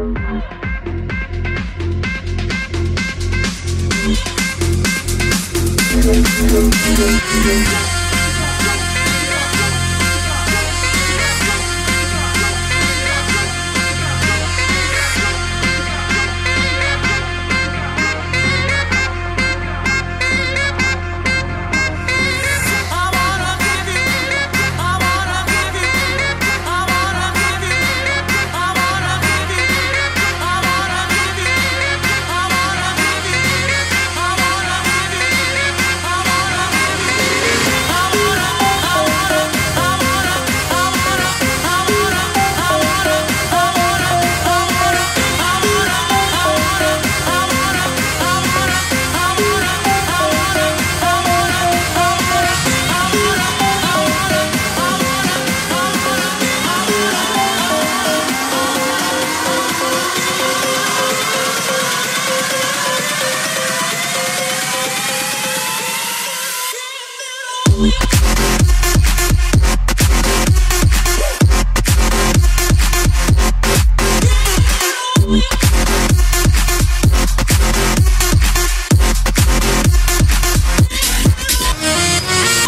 Thank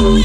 We'll